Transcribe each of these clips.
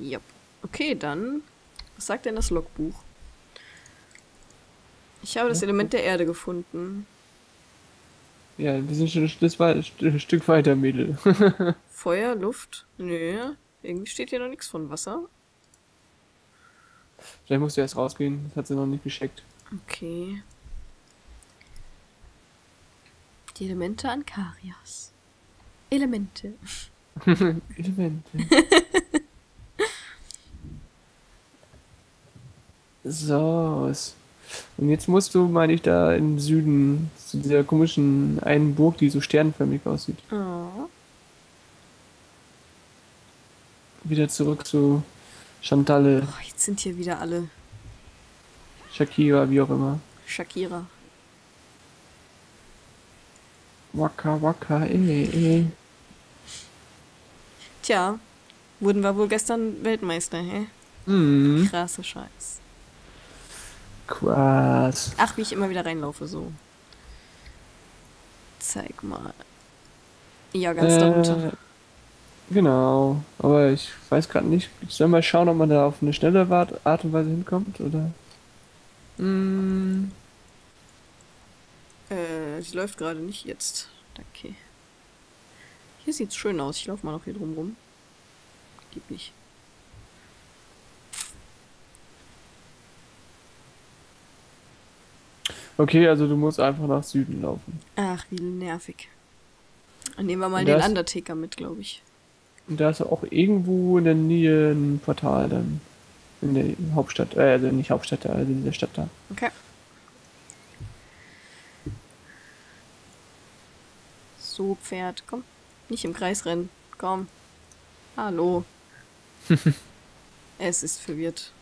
Yep. Okay, dann. Was sagt denn das Logbuch? Ich habe das Element der Erde gefunden. Ja, wir sind schon ein Stück weiter, Mädel. Feuer, Luft? Nö. Irgendwie steht hier noch nichts von Wasser. Vielleicht musst du erst rausgehen, das hat sie noch nicht gescheckt. Okay. Die Elemente Ankarias. Elemente. Elemente. so. Und jetzt musst du, meine ich, da im Süden zu dieser komischen einen Burg, die so sternförmig aussieht. Oh. Wieder zurück zu Chantalle, Oh, jetzt sind hier wieder alle. Shakira, wie auch immer. Shakira. Waka waka, eh, eh. Tja, wurden wir wohl gestern Weltmeister, hä? Hm, Krasser Scheiß. Krass. Ach, wie ich immer wieder reinlaufe, so. Zeig mal. Ja, ganz darunter. Äh, genau, aber ich weiß gerade nicht. Ich soll mal schauen, ob man da auf eine schnelle Art und Weise hinkommt, oder? Hm, Äh, sie läuft gerade nicht jetzt. Danke. Hier sieht's schön aus. Ich laufe mal noch hier drum rum. Gibt nicht. Okay, also du musst einfach nach Süden laufen. Ach, wie nervig. Dann nehmen wir mal den Undertaker mit, glaube ich. Und da ist auch irgendwo in der Nähe ein Portal dann. In der Hauptstadt, äh, also nicht Hauptstadt, also in der Stadt da. Okay. So, Pferd, komm. Nicht im Kreis rennen. Komm. Hallo. es ist verwirrt.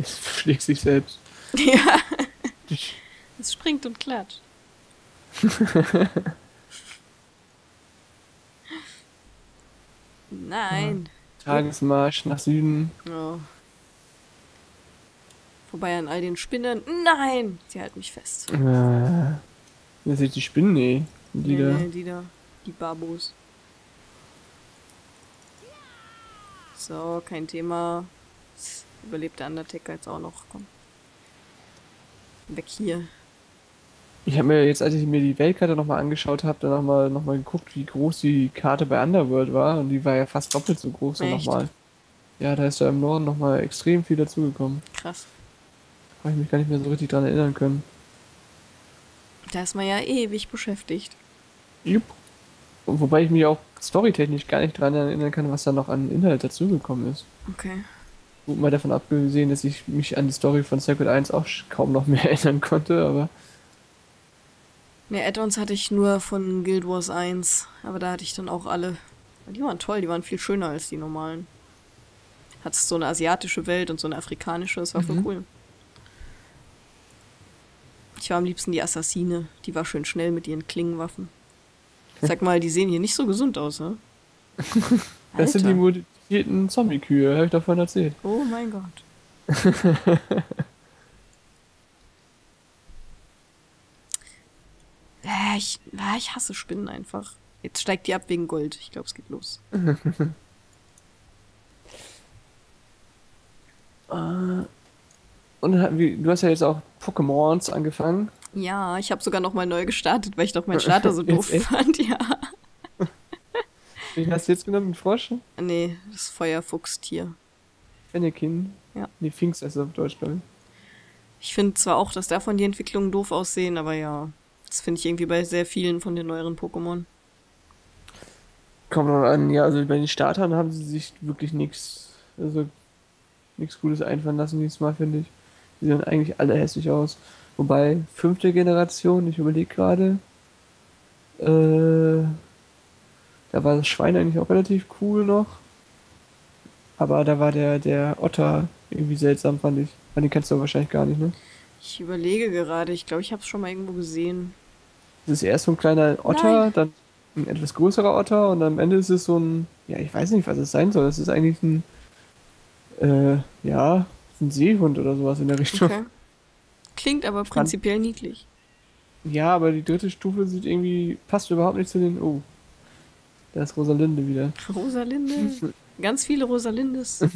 Es schlägt sich selbst. ja, es springt und klatscht. Nein. Tagesmarsch nach Süden. Oh. Vorbei an all den Spinnen. Nein! Sie halten mich fest. Äh, das sind die Spinnen, nee. Die Nee, da. nee, die da. Die Babos. So, kein Thema. Überlebt der Undertaker jetzt auch noch. Komm. Weg hier. Ich habe mir jetzt, als ich mir die Weltkarte nochmal angeschaut habe, dann nochmal noch mal geguckt, wie groß die Karte bei Underworld war. Und die war ja fast doppelt so groß nochmal. Ja, da ist da im Norden nochmal extrem viel dazugekommen. Krass. Habe ich mich gar nicht mehr so richtig dran erinnern können. Da ist man ja ewig beschäftigt. Jupp. Und wobei ich mich auch storytechnisch gar nicht dran erinnern kann, was da noch an Inhalt dazugekommen ist. Okay. Gut, mal davon abgesehen, dass ich mich an die Story von Circuit 1 auch kaum noch mehr erinnern konnte, aber Ne, Add-ons hatte ich nur von Guild Wars 1. Aber da hatte ich dann auch alle. Die waren toll, die waren viel schöner als die normalen. Hattest so eine asiatische Welt und so eine afrikanische, das war voll Mhm. cool. Ich war am liebsten die Assassine. Die war schön schnell mit ihren Klingenwaffen. Sag mal, die sehen hier nicht so gesund aus, ne? das sind die Modifizierten Zombie-Kühe, habe ich davon erzählt. Oh mein Gott. äh, ich, äh, ich hasse Spinnen einfach. Jetzt steigt die ab wegen Gold. Ich glaube, es geht los. Und ha- wie- du hast ja jetzt auch Pokémons angefangen. Ja, ich habe sogar noch mal neu gestartet, weil ich doch meinen Starter so doof fand. Ja. Wen hast du jetzt genommen? Den Frosch? Nee, das Feuerfuchstier. Fennekin? Ja. Nee, Pfingst heißt es auf Deutsch, glaube ich. Ich finde zwar auch, dass davon die Entwicklungen doof aussehen, aber ja, das finde ich irgendwie bei sehr vielen von den neueren Pokémon. Kommt noch an, ja, also bei den Startern haben sie sich wirklich nichts, also nichts Gutes einfallen lassen diesmal, finde ich. Die sehen eigentlich alle hässlich aus. Wobei, fünfte Generation, ich überlege gerade, äh, da war das Schwein eigentlich auch relativ cool noch. Aber da war der, der Otter irgendwie seltsam, fand ich. Den kennst du wahrscheinlich gar nicht, ne? Ich überlege gerade, ich glaube, ich habe es schon mal irgendwo gesehen. Das ist erst so ein kleiner Otter, Nein. dann ein etwas größerer Otter und am Ende ist es so ein, ja, ich weiß nicht, was es sein soll. Das ist eigentlich ein, äh, ja, ein Seehund oder sowas in der Richtung. Okay. Klingt aber prinzipiell niedlich. Ja, aber die dritte Stufe sieht irgendwie, passt überhaupt nicht zu den, oh. Da ist Rosalinde wieder. Rosalinde. Ganz viele Rosalindes.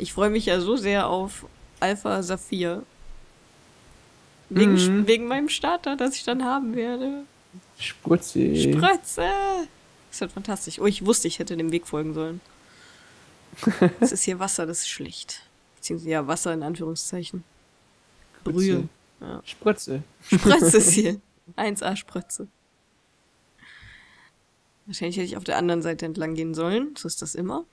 Ich freue mich ja so sehr auf Alpha Saphir. Wegen, Mhm. wegen meinem Starter, das ich dann haben werde. Sprutze. Spritze! Das wird fantastisch. Oh, ich wusste, ich hätte dem Weg folgen sollen. Es ist hier Wasser, das ist schlecht. Beziehungsweise ja, Wasser in Anführungszeichen. Brühe. Ja. Spritze. Spritze ist hier. 1A Spritze. Wahrscheinlich hätte ich auf der anderen Seite entlang gehen sollen. So ist das immer.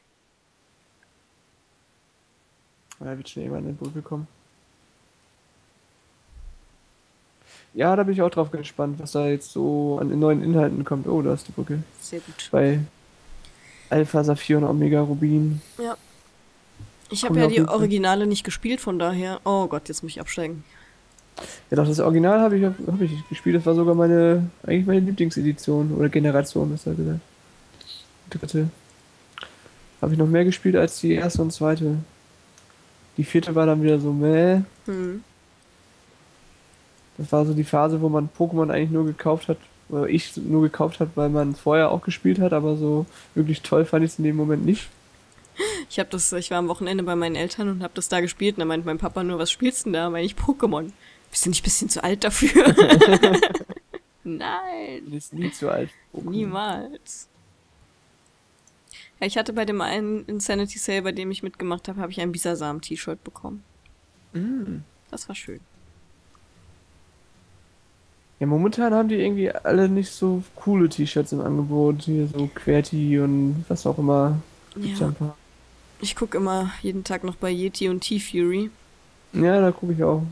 Ja, wird schon irgendwann an den Brücke kommen. Ja, da bin ich auch drauf gespannt, was da jetzt so an neuen Inhalten kommt. Oh, da ist die Brücke. Sehr gut. Bei Alpha, Saphir und Omega Rubin. Ja. Ich habe ja die Fall. Originale nicht gespielt, von daher. Oh Gott, jetzt muss ich absteigen. Ja, doch, das Original habe ich, hab ich gespielt. Das war sogar meine, eigentlich meine Lieblingsedition oder Generation, besser gesagt. Dritte. Habe ich noch mehr gespielt als die erste und zweite. Die vierte war dann wieder so, meh. Hm. Das war so die Phase, wo man Pokémon eigentlich nur gekauft hat, oder ich nur gekauft hat, weil man vorher auch gespielt hat, aber so wirklich toll fand ich es in dem Moment nicht. Ich habe das, ich war am Wochenende bei meinen Eltern und habe das da gespielt und da meint mein Papa nur, was spielst du denn da? Meine ich Pokémon. Bist du nicht ein bisschen zu alt dafür? Nein, Ist nie zu alt. Pokémon. niemals. Ja, ich hatte bei dem einen Insanity Sale, bei dem ich mitgemacht habe, habe ich ein Bisasam-T-Shirt bekommen. Mm. Das war schön. Ja, momentan haben die irgendwie alle nicht so coole T-Shirts im Angebot. Hier so QWERTY und was auch immer. Ja ich gucke immer jeden Tag noch bei Yeti und T-Fury. Ja, da gucke ich auch.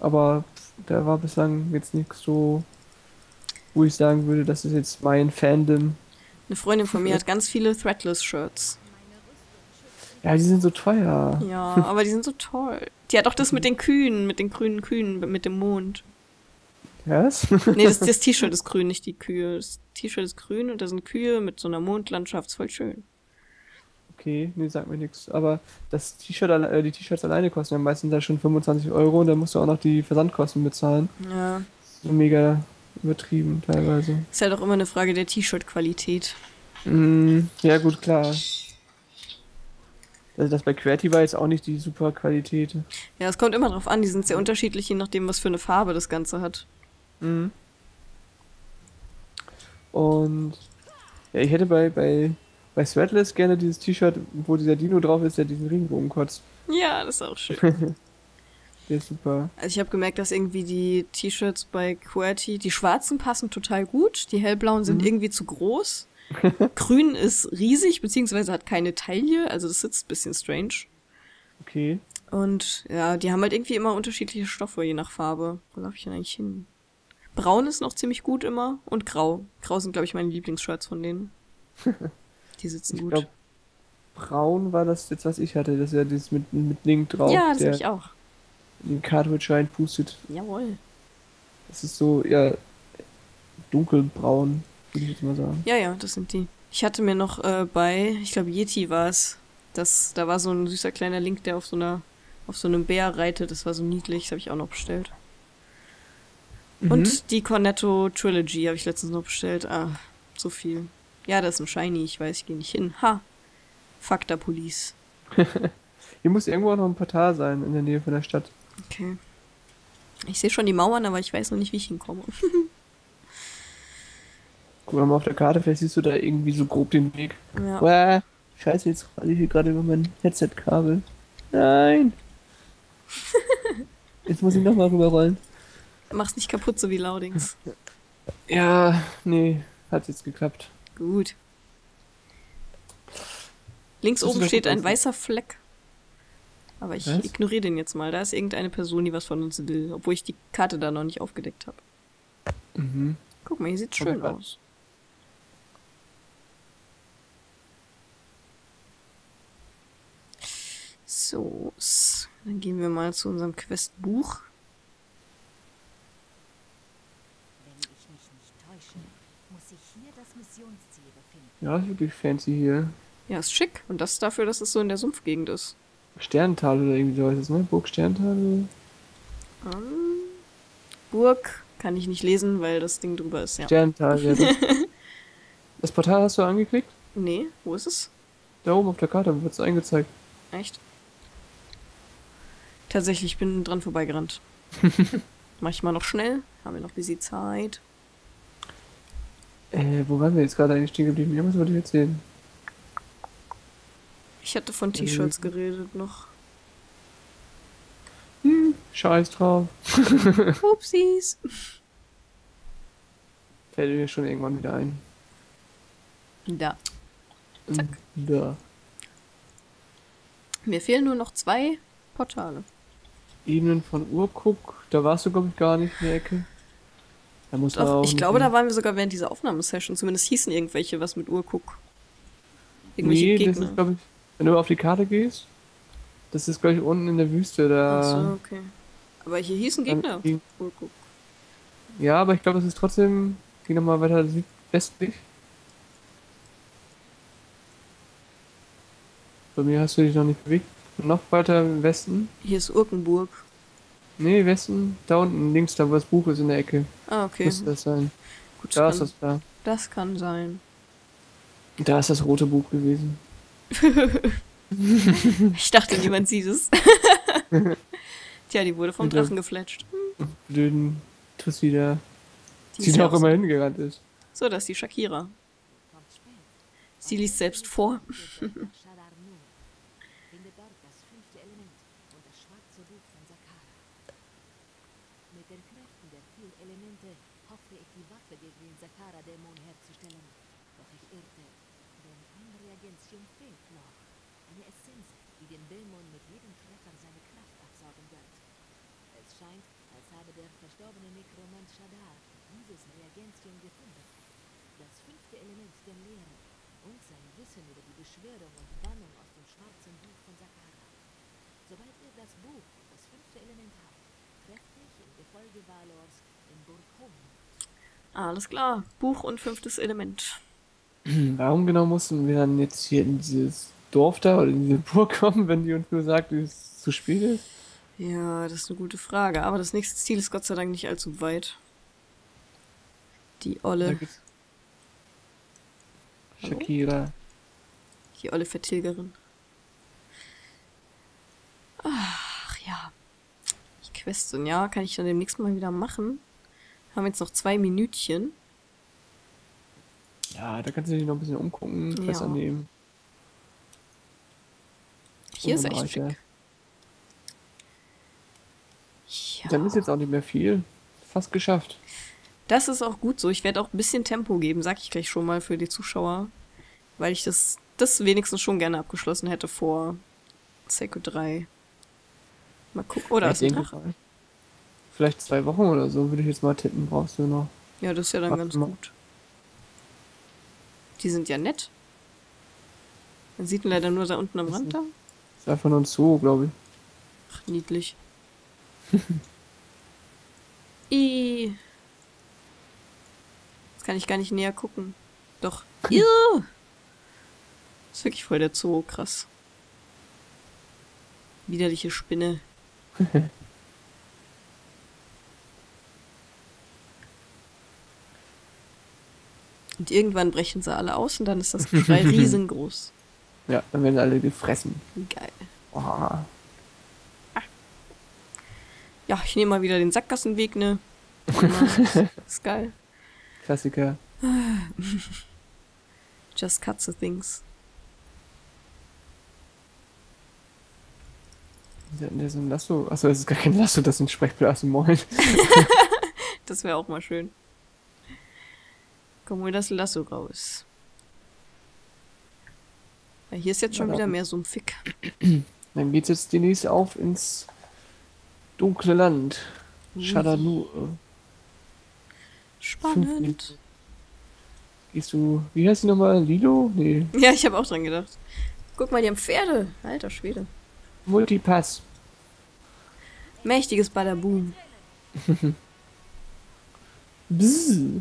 Aber da war bislang jetzt nichts so, wo ich sagen würde, das ist jetzt mein Fandom. Eine Freundin von mir hat ganz viele Threadless-Shirts. Ja, die sind so teuer. Ja, aber die sind so toll. Die hat auch das mit den Kühen, mit den grünen Kühen, mit dem Mond. Was? Nee, das, das T-Shirt ist grün, nicht die Kühe. Das T-Shirt ist grün und da sind Kühe mit so einer Mondlandschaft. Ist voll schön. Okay, nee, sagt mir nichts. Aber das T-Shirt, äh, die T-Shirts alleine kosten ja meistens da schon 25 Euro und dann musst du auch noch die Versandkosten bezahlen. Ja. So mega übertrieben teilweise. Ist halt auch immer eine Frage der T-Shirt-Qualität. Mm, ja, gut, klar. Also das bei QWERTY war jetzt auch nicht die super Qualität. Ja, es kommt immer drauf an. Die sind sehr unterschiedlich, je nachdem, was für eine Farbe das Ganze hat. Mhm. Und ja, ich hätte bei, bei, bei Threadless gerne dieses T-Shirt, wo dieser Dino drauf ist, der diesen Regenbogen kotzt. Ja, das ist auch schön. Der ist super. Also ich habe gemerkt, dass irgendwie die T-Shirts bei QWERTY, die schwarzen passen total gut, die hellblauen sind Mhm. irgendwie zu groß. Grün ist riesig, beziehungsweise hat keine Taille, also das sitzt ein bisschen strange. Okay. Und ja, die haben halt irgendwie immer unterschiedliche Stoffe, je nach Farbe. Wo laufe ich denn eigentlich hin? Braun ist noch ziemlich gut immer und grau. Grau sind, glaube ich, meine Lieblingsshirts von denen. Die sitzen Ich gut. glaube, braun war das jetzt, was ich hatte. Das ist ja dieses mit, mit Link drauf, ja, das der habe ich auch. den Cartridge reinpustet. Jawohl. Das ist so, ja, dunkelbraun, würde ich jetzt mal sagen. Ja, ja, das sind die. Ich hatte mir noch äh, bei, ich glaube Yeti war es, das, da war so ein süßer kleiner Link, der auf so einer, auf so einem Bär reitet. Das war so niedlich, das habe ich auch noch bestellt. Mhm. Und die Cornetto Trilogy habe ich letztens noch bestellt. Ah, so viel. Ja, das ist ein Shiny, ich weiß, ich gehe nicht hin. Ha! Der Police. Hier muss irgendwo auch noch ein Portal sein in der Nähe von der Stadt. Okay. Ich sehe schon die Mauern, aber ich weiß noch nicht, wie ich hinkomme. Guck mal auf der Karte, vielleicht siehst du da irgendwie so grob den Weg. Ja. Uah, scheiße, jetzt falle ich hier gerade über mein Headset-Kabel. Nein! Jetzt muss ich nochmal rüberrollen. Mach's nicht kaputt, so wie Laudings. Ja, nee, hat jetzt geklappt. Gut. Links Das oben steht ein weißer Fleck. Aber ich Was? ignoriere den jetzt mal. Da ist irgendeine Person, die was von uns will, obwohl ich die Karte da noch nicht aufgedeckt habe. Mhm. Guck mal, hier sieht schön Gott. aus. So, dann gehen wir mal zu unserem Questbuch. Wenn ich mich nicht täusche, muss sich hier das Missionsziel befinden. Ja, ist wirklich fancy hier. Ja, ist schick. Und das dafür, dass es so in der Sumpfgegend ist. Sternental oder irgendwie so heißt es, ne? Burg Sternental. Ähm, Burg kann ich nicht lesen, weil das Ding drüber ist, ja. Sternental, ja. das- Das Portal hast du angeklickt? Nee, wo ist es? Da oben auf der Karte wird es angezeigt. Echt? Tatsächlich, ich bin dran vorbeigerannt. Mach ich mal noch schnell. Haben wir noch ein bisschen Zeit. Äh, wo waren wir jetzt gerade eigentlich stehen geblieben? Irgendwas wollte ich erzählen. Ich hatte von T-Shirts geredet noch. Hm, scheiß drauf. Upsies. Fällt mir schon irgendwann wieder ein. Da. Zack. Da. Mir fehlen nur noch zwei Portale. Ebenen von Urguck, da warst du, glaube ich, gar nicht in der Ecke. Da muss Doch, ich glaube, da waren wir sogar während dieser Aufnahmesession. Zumindest hießen irgendwelche was mit Urguck. Irgendwelche Nee, das Gegner. ist, glaube ich, wenn du auf die Karte gehst, das ist, glaube ich, unten in der Wüste. Da Ach so, okay. Aber hier hießen Gegner. ging- Urguck. Ja, aber ich glaube, das ist trotzdem, ging nochmal weiter südwestlich. Bei mir hast du dich noch nicht bewegt. Noch weiter im Westen. Hier ist Urkenburg. Nee, Westen. Da unten links, da wo das Buch ist in der Ecke. Ah, okay. Müsste das sein. Gut, Da kann, ist das da. das kann sein. Da ist das rote Buch gewesen. Ich dachte, niemand sieht es. Tja, die wurde vom Drachen gefletscht. Blöden Twissida. Die Die da auch immer hingerannt ist. So, das ist die Shakira. Sie liest selbst vor. Geht nach Shadar Nur. Findet dort das fünfte Element und das schwarze Buch von Sakara. Mit den Kräften der vier Elemente hoffte ich, die Waffe gegen Sakara-Dämon herzustellen. Doch ich irrte, denn ein Reagentium fehlt noch. Eine Essenz, die dem Dämon mit jedem Treffer seine Kraft absaugen wird. Es scheint, als habe der verstorbene Nekromant Shadar dieses Reagentium gefunden. Das fünfte Element der Lehre und sein Wissen über die Beschwörung und Bannung aus dem schwarzen Buch von Sakara. Sobald ihr das Buch das fünfte Element habt, trefft mich im Gefolge Valors in Burg Hohen. Alles klar. Buch und fünftes Element. Warum genau mussten wir dann jetzt hier in dieses Dorf da oder in diese Burg kommen, wenn die uns nur sagt, dass es zu spät ist? Ja, das ist eine gute Frage. Aber das nächste Ziel ist Gott sei Dank nicht allzu weit. Die olle? Shakira. die olle Vertilgerin. Ach ja. Die Questen, ja, kann ich dann demnächst mal wieder machen. Haben jetzt noch zwei Minütchen. Ja, da kannst du dich noch ein bisschen umgucken, Ja. Quest annehmen. Hier ist echt dann schick. Ja. Dann ist jetzt auch nicht mehr viel. Fast geschafft. Das ist auch gut so. Ich werde auch ein bisschen Tempo geben, sag ich gleich schon mal für die Zuschauer. Weil ich das, das wenigstens schon gerne abgeschlossen hätte vor Seiko 3. Mal gucken. Oder Ja, ist ein Drache? mal. Vielleicht zwei Wochen oder so, würde ich jetzt mal tippen, brauchst du noch. Ja, das ist ja dann Warte ganz mal. gut. Die sind ja nett. Man sieht ihn leider nur da unten am Rand da. Ist einfach nur ein Zoo, glaube ich. Ach, niedlich. I. Jetzt kann ich gar nicht näher gucken. Doch. Das ist wirklich voll der Zoo, krass. Widerliche Spinne. Und irgendwann brechen sie alle aus und dann ist das Geschrei riesengroß. Ja, dann werden alle gefressen. Geil. Oha. Ja, ich nehme mal wieder den Sackgassenweg, ne? Ist geil. Klassiker. Just cut the things. Der, der ist ein Lasso. Achso, das ist gar kein Lasso, das ist ein Sprechblasen. Moin. Das wäre auch mal schön. Komm, hol das Lasso raus. Ja, hier ist jetzt schon Ja, wieder mehr sumpfig. Dann geht's jetzt demnächst auf ins dunkle Land. Shadanu. Spannend. Gehst du, wie heißt die nochmal? Lilo? Nee, Ja, ich habe auch dran gedacht. Guck mal, die haben Pferde. Alter Schwede. Multipass. Mächtiges Badaboom. Bzzz.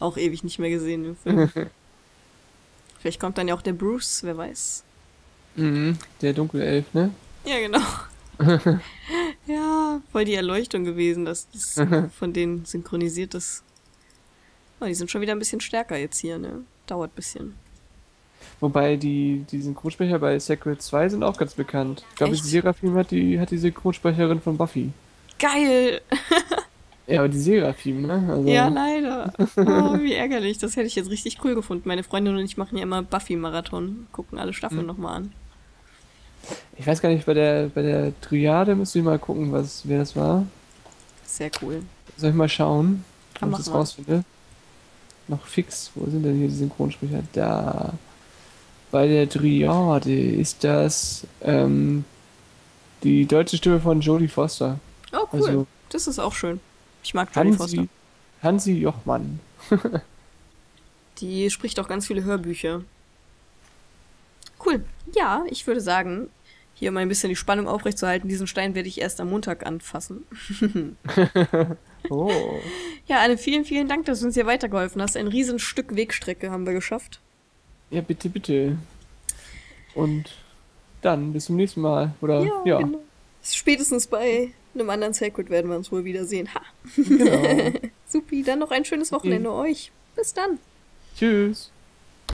Auch ewig nicht mehr gesehen im Film. Vielleicht kommt dann ja auch der Bruce, wer weiß. Mhm, der Dunkelelf, ne? Ja, genau. ja, voll die Erleuchtung gewesen, dass das von denen synchronisiert ist. Oh, die sind schon wieder ein bisschen stärker jetzt hier, ne? Dauert ein bisschen. Wobei die, die Synchronsprecher bei Sacred 2 sind auch ganz bekannt. Ich glaube? Seraphim hat die, hat die Synchronsprecherin von Buffy. Geil! Ja, aber die Seraphim, ne? Also, Ja, leider. Oh, wie ärgerlich. Das hätte ich jetzt richtig cool gefunden. Meine Freundin und ich machen ja immer Buffy-Marathon. Gucken alle Staffeln Hm. nochmal an. Ich weiß gar nicht, bei der, bei der Triade müsste ich mal gucken, was, wer das war. Sehr cool. Soll ich mal schauen, ob ich das rausfinde? Noch fix. Wo sind denn hier die Synchronsprecher? Da. Bei der Triade ist das ähm, die deutsche Stimme von Jodie Foster. Oh, cool. Also- das ist auch schön. Ich mag Jodie Foster. Hansi, Hansi Jochmann. Die spricht auch ganz viele Hörbücher. Cool. Ja, ich würde sagen, hier um ein bisschen die Spannung aufrechtzuerhalten, diesen Stein werde ich erst am Montag anfassen. Oh. Ja, Anne, vielen, vielen Dank, dass du uns hier weitergeholfen hast. Ein riesen Stück Wegstrecke haben wir geschafft. Ja, bitte, bitte. Und dann bis zum nächsten Mal. Oder ja, genau. Spätestens bei einem anderen Sacred werden wir uns wohl wiedersehen. Ha, genau. supi. Dann noch ein schönes Wochenende euch. Bis dann. Tschüss.